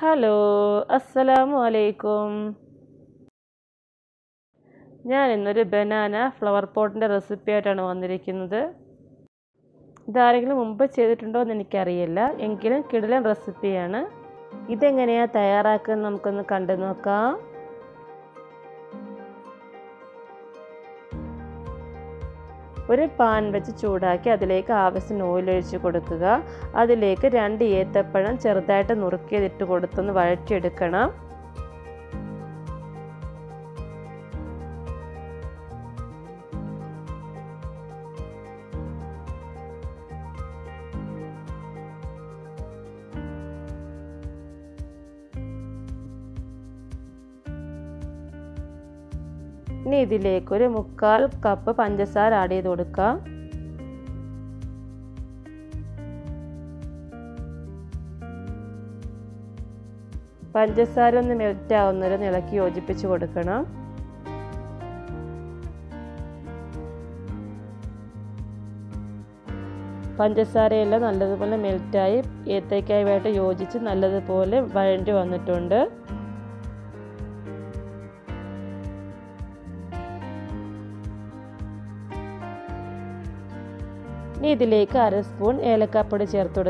Hello അസ്സലാമു അലൈക്കും ഞാൻ ഇന്നൊരു ബനാന ഫ്ലവർ പോട്ടിന്റെ റെസിപ്പി ആയിട്ടാണ് വന്നിരിക്കുന്നത്. ഇതാരെങ്കിലും മുമ്പ് ചെയ്തിട്ടുണ്ടോ എന്ന് എനിക്കറിയില്ല. എങ്കിലും കിടിലൻ റെസിപ്പിയാണ്. ഇതെങ്ങനെയാണ് തയ്യാറാക്കുന്നത് നമുക്കൊന്ന് കണ്ടു നോക്കാം. ഒരു പാൻ വെച്ച് ചൂടാക്കി അതിലേക്ക് ആവശ്യത്തിന് ഓയിലൊഴിച്ച് കൊടുക്കുക. അതിലേക്ക് രണ്ട് ഏത്തപ്പഴം ചെറുതായിട്ട് നുറുക്കിയതിട്ട് കൊടുത്തൊന്ന് വഴറ്റിയെടുക്കണം. ഇനി ഇതിലേക്ക് ഒരു മുക്കാൽ കപ്പ് പഞ്ചസാര ആഡ് ചെയ്ത് കൊടുക്കാം. പഞ്ചസാര ഒന്ന് മെൽറ്റ് ആവുന്നവരെ ഇളക്കി യോജിപ്പിച്ച് കൊടുക്കണം. പഞ്ചസാരയെല്ലാം നല്ലതുപോലെ മെൽറ്റായി ഏത്തയ്ക്കായുമായിട്ട് യോജിച്ച് നല്ലതുപോലെ വഴണ്ടി വന്നിട്ടുണ്ട്. ഇതിലേക്ക് അര സ്പൂൺ ഏലക്കാപ്പൊടി ചേർത്ത്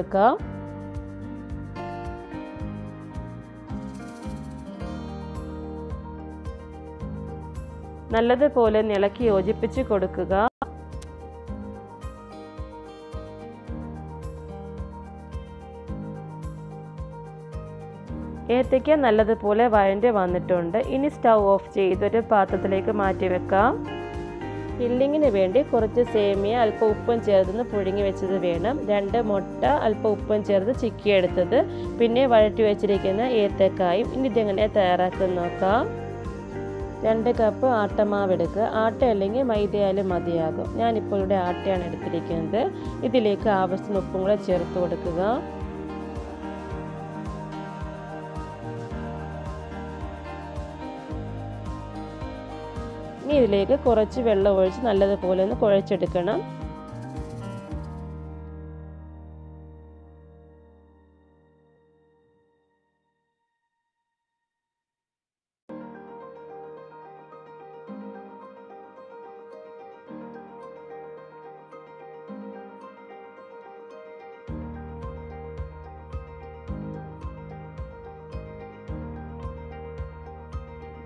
നല്ലതുപോലെ ഇളക്കി യോജിപ്പിച്ച് കൊടുക്കുക. ഏത്തയ്ക്ക നല്ലതുപോലെ വഴണ്ടി വന്നിട്ടുണ്ട്. ഇനി സ്റ്റൗ ഓഫ് ചെയ്തൊരു പാത്രത്തിലേക്ക് മാറ്റി വെക്കാം. ഫില്ലിങ്ങിന് വേണ്ടി കുറച്ച് സേമിയ അല്പം ഉപ്പും ചേർത്ത് പുഴുങ്ങി വെച്ചത് വേണം. രണ്ട് മുട്ട അല്പം ഉപ്പും ചേർത്ത് ചിക്കിയെടുത്തത്. പിന്നെ വഴറ്റി വെച്ചിരിക്കുന്ന ഏത്തക്കായും ഇനി ഇതെങ്ങനെ തയ്യാറാക്കി നോക്കാം. രണ്ട് കപ്പ് ആട്ടമാവ് എടുക്കുക. ആട്ട അല്ലെങ്കിൽ മൈദയാലും മതിയാകും. ഞാനിപ്പോൾ ഇവിടെ ആട്ടയാണ് എടുത്തിരിക്കുന്നത്. ഇതിലേക്ക് ആവശ്യത്തിന് ഉപ്പും കൂടെ ചേർത്ത് കൊടുക്കുക. ഇതിലേക്ക് കുറച്ച് വെള്ളം ഒഴിച്ച് നല്ലതുപോലെ ഒന്ന് കുഴച്ചെടുക്കണം.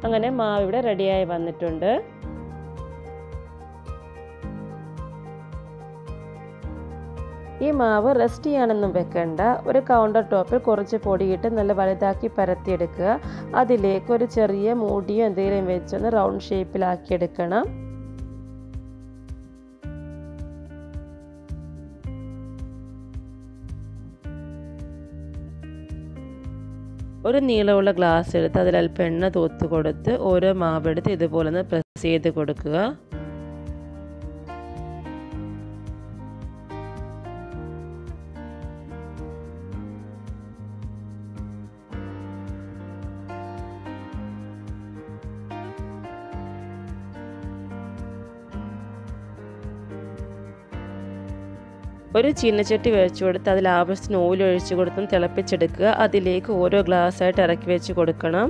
അങ്ങനെ മാവ് ഇവിടെ റെഡിയായി വന്നിട്ടുണ്ട്. ഈ മാവ് റെസ്റ്റ് ചെയ്യാനൊന്നും വെക്കണ്ട. ഒരു കൗണ്ടർ ടോപ്പിൽ കുറച്ച് പൊടിയിട്ട് നല്ല വലുതാക്കി പരത്തിയെടുക്കുക. അതിലേക്ക് ഒരു ചെറിയ മൂടിയോ എന്തെങ്കിലും വെച്ചൊന്ന് റൗണ്ട് ഷേപ്പിലാക്കി എടുക്കണം ഒരു നീളമുള്ള ഗ്ലാസ് എടുത്ത് അതിൽ അല്പം എണ്ണ തൂത്ത് കൊടുത്ത് ഓരോ മാവെടുത്ത് ഇതുപോലെ ഒന്ന് പ്രസ് ചെയ്ത് കൊടുക്കുക. ഒരു ചീനച്ചട്ടി വെച്ച് കൊടുത്ത് അതിൽ ആവശ്യത്തിന് ഓയിൽ ഒഴിച്ച് കൊടുത്തും തിളപ്പിച്ചെടുക്കുക. അതിലേക്ക് ഓരോ ഗ്ലാസ് ആയിട്ട് ഇറക്കി വെച്ച് കൊടുക്കണം.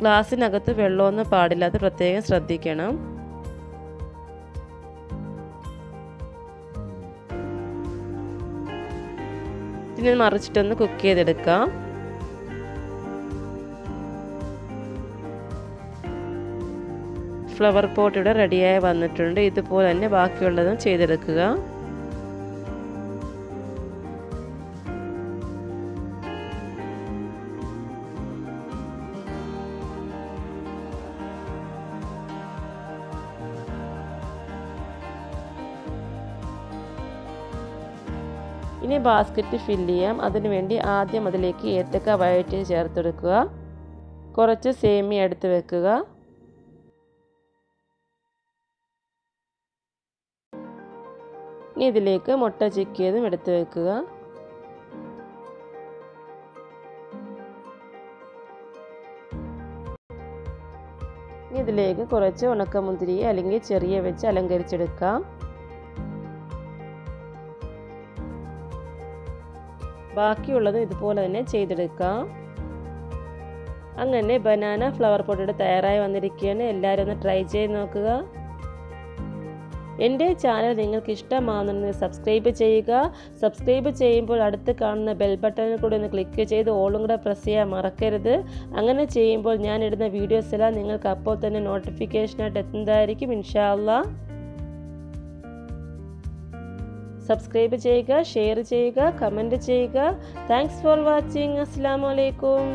ഗ്ലാസ്സിനകത്ത് വെള്ളമൊന്നും പാടില്ലാത്ത പ്രത്യേകം ശ്രദ്ധിക്കണം. ഇതിനെ മറിച്ചിട്ടൊന്ന് കുക്ക് ചെയ്തെടുക്കാം. ഫ്ലവർ പോട്ട് ഇവിടെ റെഡിയായി വന്നിട്ടുണ്ട്. ഇതുപോലെ തന്നെ ബാക്കിയുള്ളതും ചെയ്തെടുക്കുക. ഇനി ബാസ്ക്കറ്റ് ഫില്ല് ചെയ്യാം. അതിനുവേണ്ടി ആദ്യം അതിലേക്ക് ഏത്തക്ക വഴറ്റി ചേർത്തെടുക്കുക കുറച്ച് സേമി എടുത്ത് വെക്കുക. ഇനി ഇതിലേക്ക് മുട്ട ചിക്കിയതും എടുത്ത് വെക്കുക. ഇനി ഇതിലേക്ക് കുറച്ച് ഉണക്കമുന്തിരി അല്ലെങ്കിൽ ചെറിയ വെച്ച് അലങ്കരിച്ചെടുക്കാം. ബാക്കിയുള്ളത് ഇതുപോലെ തന്നെ ചെയ്തെടുക്കാം. അങ്ങനെ ബനാന ഫ്ലവർ പൊട്ടോട് തയ്യാറായി വന്നിരിക്കുകയാണ്. എല്ലാവരും ഒന്ന് ട്രൈ ചെയ്ത് നോക്കുക. എന്റെ ചാനൽ നിങ്ങൾക്ക് ഇഷ്ടമാണെന്നുണ്ടെങ്കിൽ സബ്സ്ക്രൈബ് ചെയ്യുക. സബ്സ്ക്രൈബ് ചെയ്യുമ്പോൾ അടുത്ത് കാണുന്ന ബെൽ ബട്ടണിൽ കൂടി ഒന്ന് ക്ലിക്ക് ചെയ്ത് ഓളും കൂടെ പ്രസ് ചെയ്യാൻ മറക്കരുത്. അങ്ങനെ ചെയ്യുമ്പോൾ ഞാൻ ഇടുന്ന വീഡിയോസ് എല്ലാം നിങ്ങൾക്ക് അപ്പോൾ തന്നെ നോട്ടിഫിക്കേഷനായിട്ട് എത്തുന്നതായിരിക്കും ഇൻഷാല്ല സബ്സ്ക്രൈബ് ചെയ്യുക ഷെയർ ചെയ്യുക കമന്റ് ചെയ്യുക. താങ്ക്സ് ഫോർ വാച്ചിങ് അസ്സാം വലൈക്കും